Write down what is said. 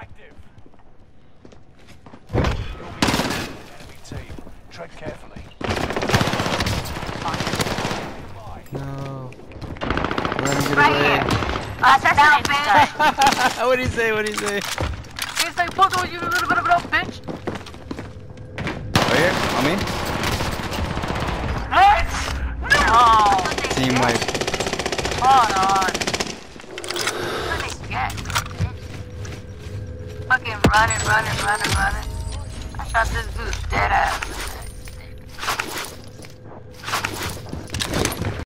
active. You'll be enemy team. Tread carefully. No. Run get Right away. here. Assassinate what do you say? What do you say? He's like, fuck with you, little bit of a bitch. Right here? On me? What? No. Team wipe. Hold on. What they get? Fucking running, running, running, running. I shot this dude dead ass.